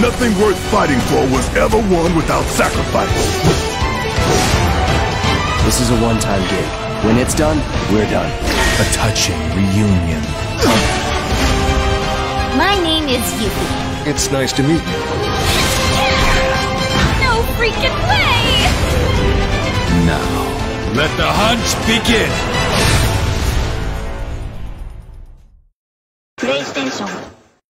Nothing worth fighting for was ever won without sacrifice. This is a one-time gig. When it's done, we're done. A touching reunion. My name is Yuffie. It's nice to meet you. No freaking way! Now, let the hunt begin! PlayStation